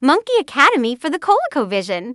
Monkey Academy for the ColecoVision.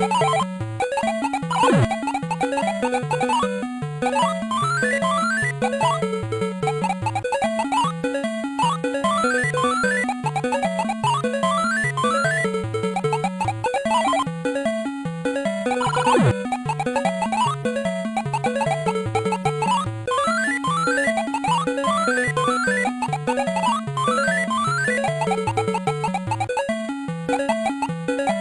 you you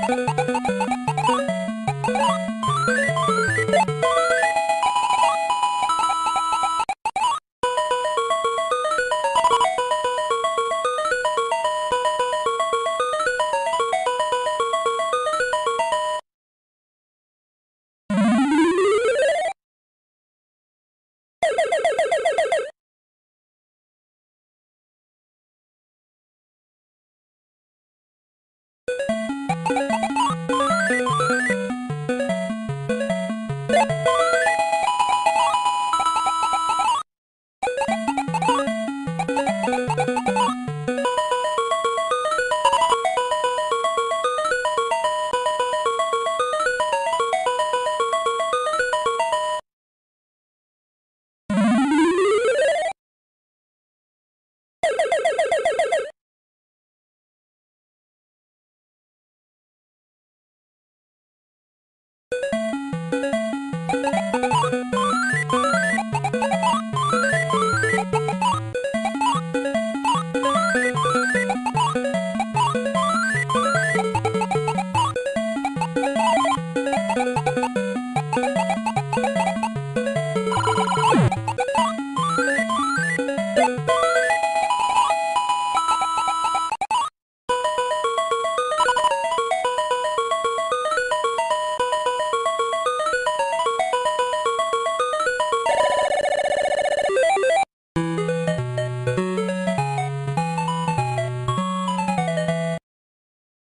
Thank